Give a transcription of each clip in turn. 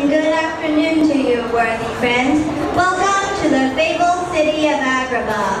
and good afternoon to you, worthy friends. Welcome to the fabled city of Agrabah.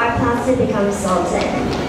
Our it becomes salted.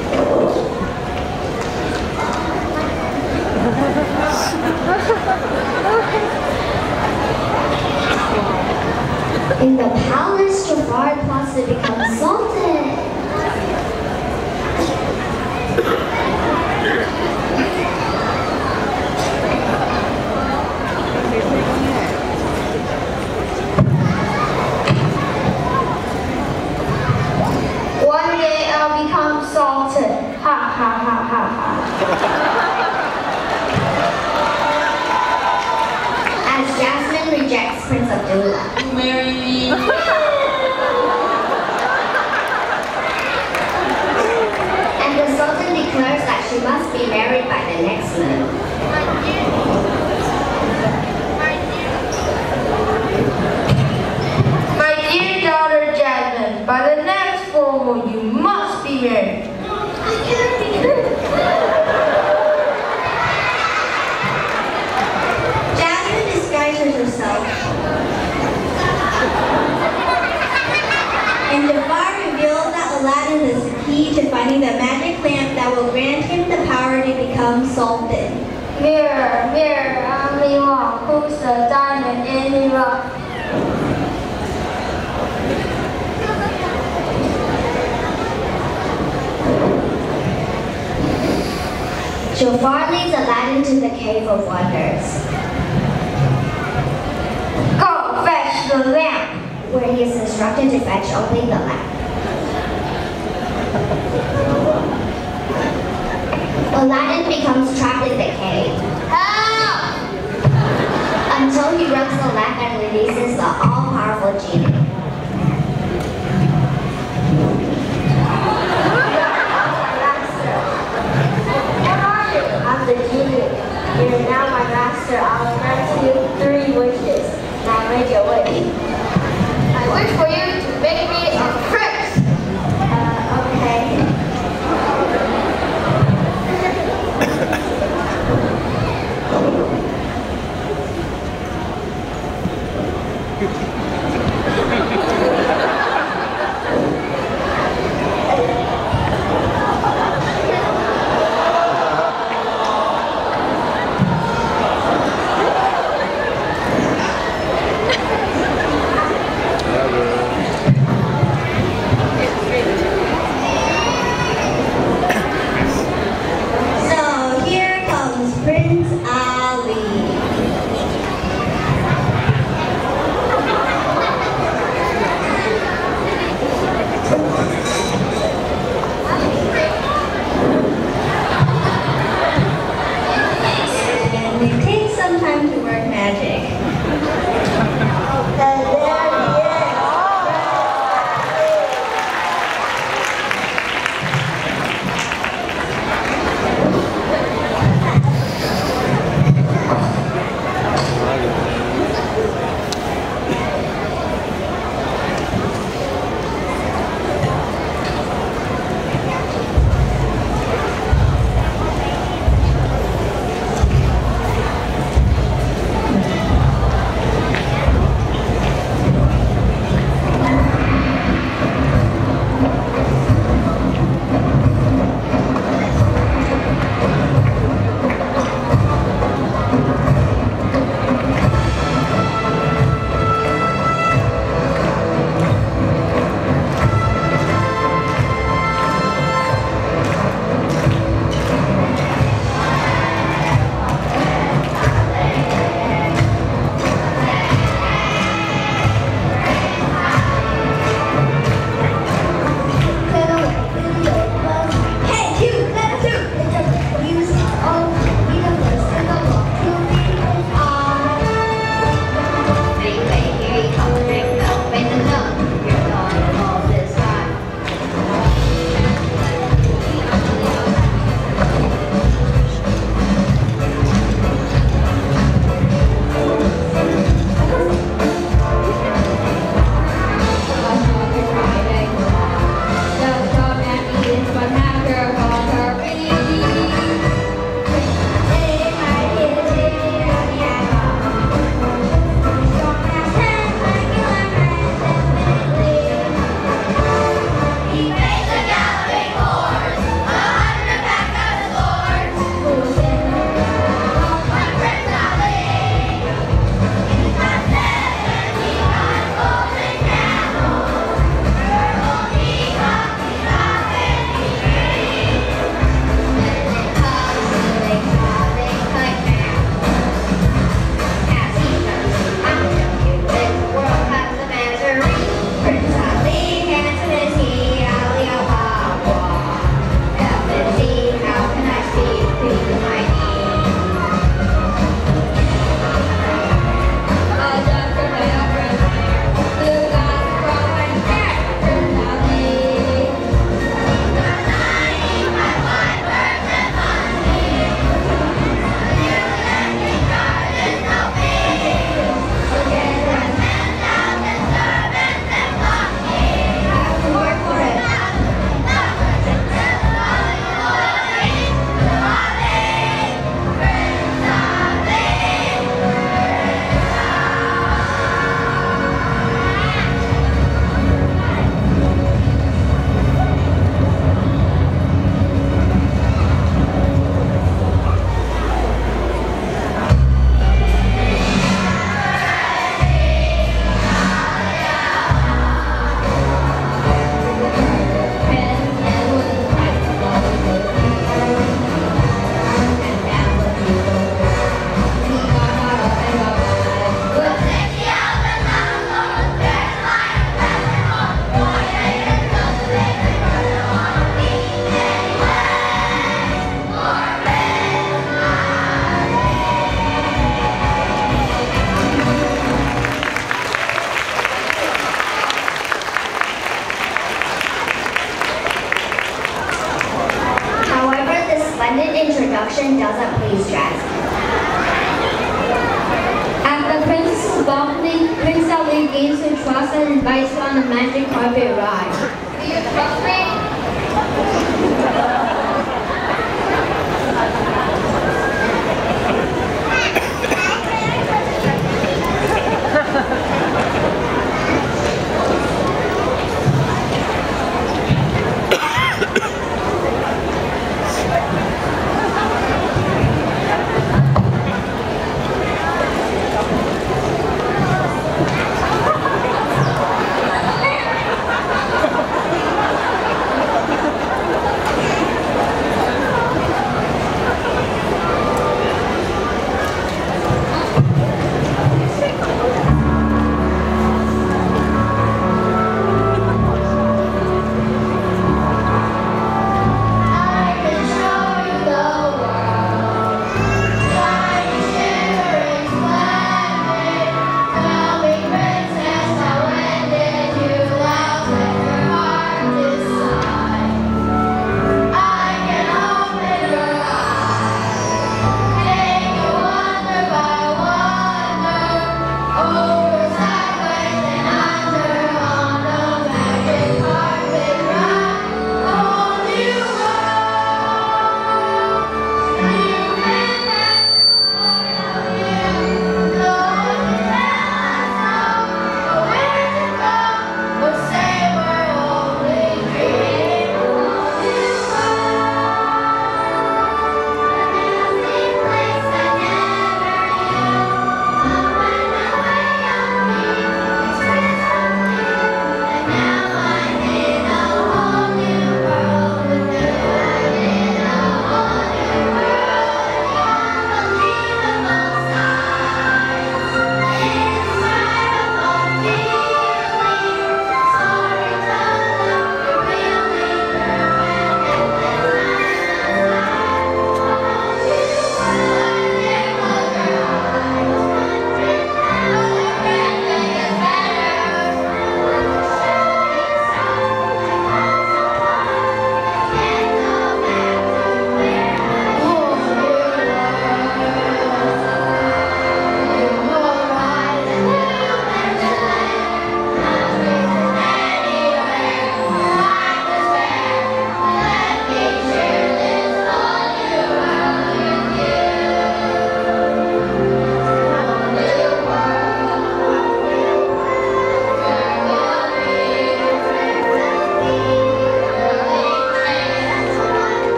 Jafar leads Aladdin to the Cave of Wonders, Go fetch the lamp. where he is instructed to fetch only the lamp. Aladdin becomes trapped in the cave! Until he rubs the lamp and releases the question doesn't please Jazz.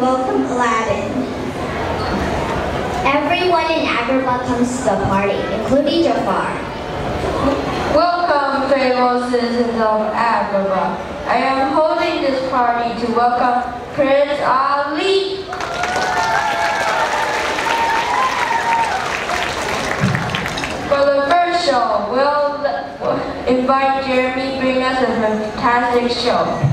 welcome Aladdin. Everyone in Agrabah comes to the party, including Jafar. Welcome, fellow citizens of Agrabah. I am holding this party to welcome Prince Ali. For the first show, we'll invite Jeremy bring us a fantastic show.